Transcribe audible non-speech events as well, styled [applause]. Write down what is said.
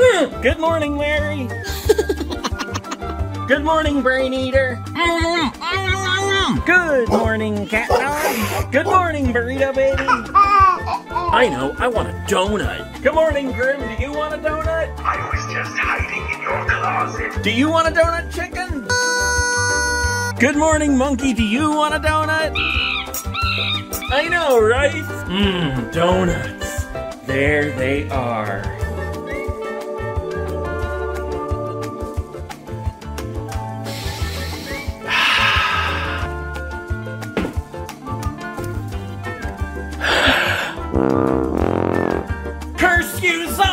[laughs] morning, Larry. [laughs] Good morning, Brain Eater. Good morning, Cat Dog. Good morning, Burrito Baby. I know, I want a donut. Good morning, Grim. Do you want a donut? I was just hiding in your closet. Do you want a donut, chicken? Good morning, Monkey. Do you want a donut? I know, right? Mmm, donuts. There they are. Curse you, zombies!